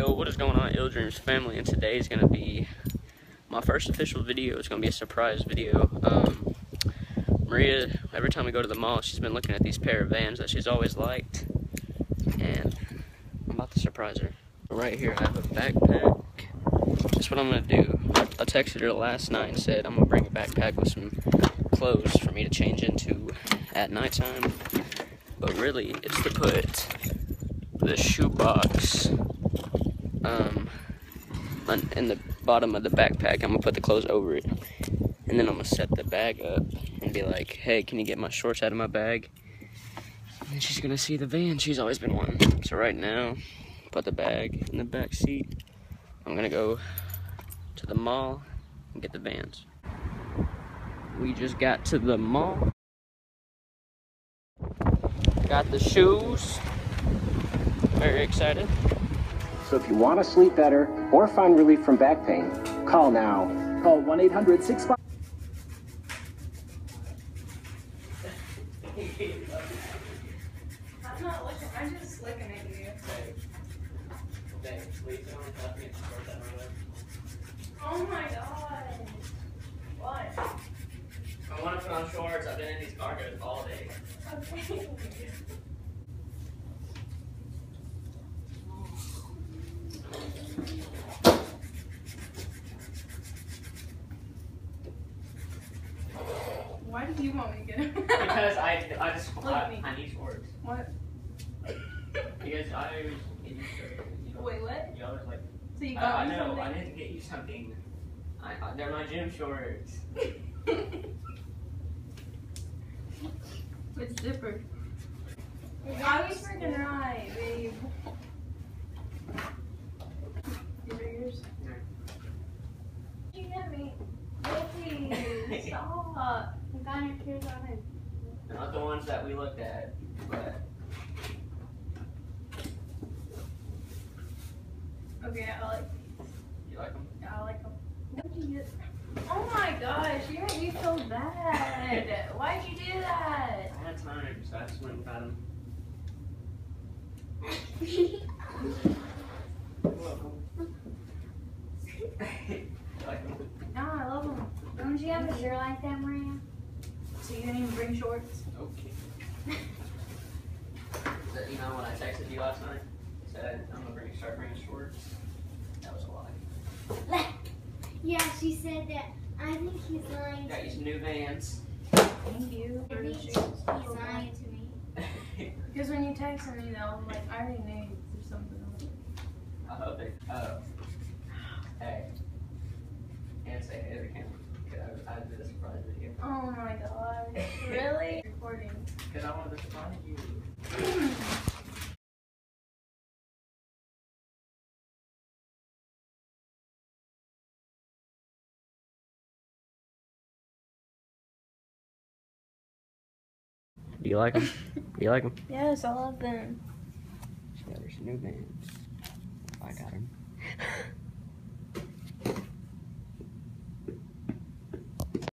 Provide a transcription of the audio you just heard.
Yo, what is going on, ILLDRMS family? And today is going to be my first official video. It's going to be a surprise video. Um, Maria, every time we go to the mall, she's been looking at these pair of Vans that she's always liked. And I'm about to surprise her. Right here, I have a backpack. That's what I'm going to do. I texted her last night and said I'm going to bring a backpack with some clothes for me to change into at nighttime. But really, it's to put the shoebox um, on, in the bottom of the backpack. I'm gonna put the clothes over it, and then I'm gonna set the bag up and be like, "Hey, can you get my shorts out of my bag?" And then she's gonna see the van she's always been wanting. So right now, put the bag in the back seat. I'm gonna go to the mall and get the vans. We just got to the mall. Got the shoes. Very excited. So if you want to sleep better or find relief from back pain, call now. Call 1 800 65. I'm not looking, I'm just looking at you. Oh my god. What? I want to put on shorts. I've been in these cargos all day. Okay. Why do you want me to get him? Because I, I just, Look I, at. I need shorts. What? Because I always get you shorts. You know, Wait, what? You always like, So you I, got I me know, something? I need to get you something. I, I, they're my gym shorts. it's zipper. I was freaking right, babe. These are yours? You get me. Baby, stop. You got your tears on it. They're not the ones that we looked at, but Okay, I like these. you like them. Yeah, I like them. What did you get? Oh my gosh, you made me so bad. Why'd you do that? I had time, so I just went and got them. like them. No, I love them. Don't you have a mm-hmm. shirt like that, Maria? So you didn't even bring shorts? Okay. That, you know when I texted you last night, said I'm gonna bring start bringing shorts. That was a lie. Yeah, she said that. I think he's lying. Got you some new Vans. Thank you I for think he's lying to me. Because when you texted me, though, I'm like, I already knew there's something else. I hope they. Oh. Hey. And say hey to the camera. Cause I, I did a surprise video. Oh my gosh. Really? Recording. Cause I wanted to surprise you. Do you like them? Do you like them? Yes, I love them. Yeah, there's new Vans. I got them.